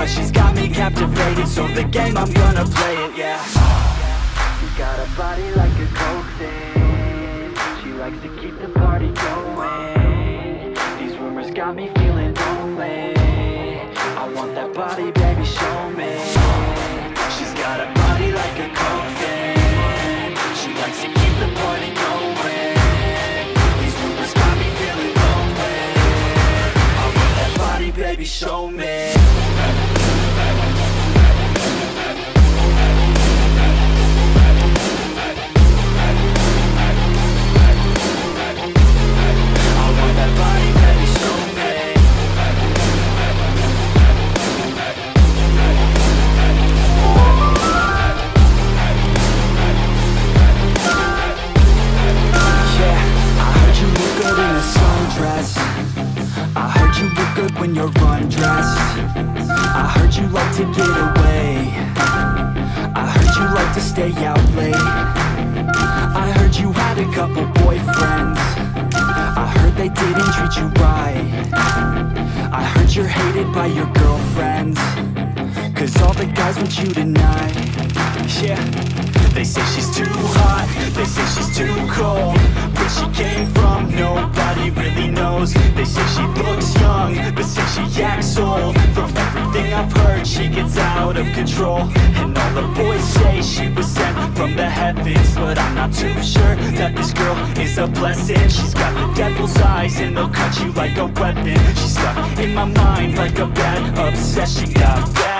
But she's got me captivated, so the game I'm gonna play it, yeah. She got a body like a coke thing She likes to keep the party going. These rumors got me Cause all the guys want you tonight. Yeah. They say she's too hot. They say she's too cold. Where she came from Nobody really knows. They say she looks young But say she acts old. From everything I've heard She gets out of control. And all the boys say she was sent from the heavens. But I'm not too sure That this girl is a blessing. She's got the devil's eyes And they'll cut you like a weapon. She's stuck in my mind Like a bad obsession. Got bad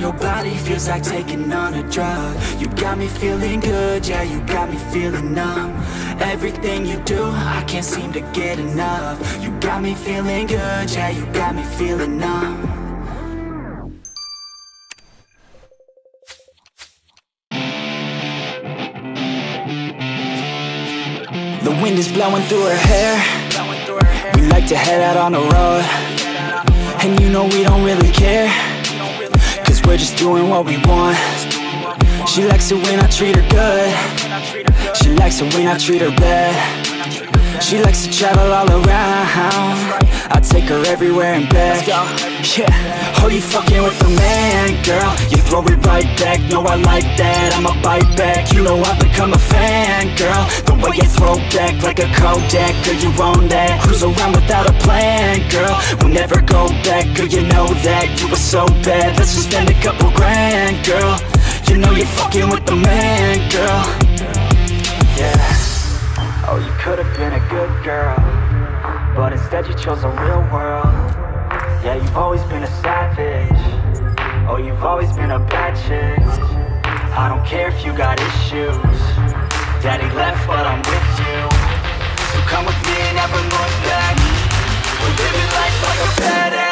your body feels like taking on a drug. You got me feeling good, yeah, you got me feeling numb. Everything you do, I can't seem to get enough. You got me feeling good, yeah, you got me feeling numb. The wind is blowing through her hair. We like to head out on the road. And you know we don't really care we're just doing what we want. She likes it when I treat her good. She likes it when I treat her bad. She likes to travel all around her everywhere and back Yeah, oh you fucking with the man, girl. You throw it right back, no I like that. I'ma bite back, you know I've become a fan, girl. The way you throw back like a Kodak Girl, you own that. Cruise around without a plan, girl. We'll never go back, girl, you know that. You were so bad, let's just spend a couple grand, girl. You know you're fucking with the man, girl. Yeah. Oh, you could've been a good girl But instead you chose the real world. Yeah, you've always been a savage. Oh, you've always been a bad chick. I don't care if you got issues. Daddy left, but I'm with you. So come with me and never look back We're living life like a badass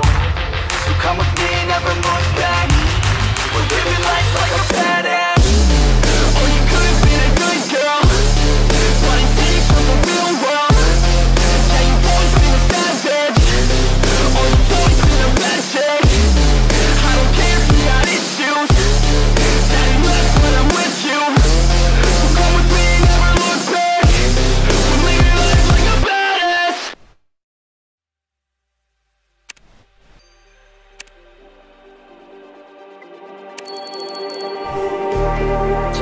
come with me never look back. We're living life like a badass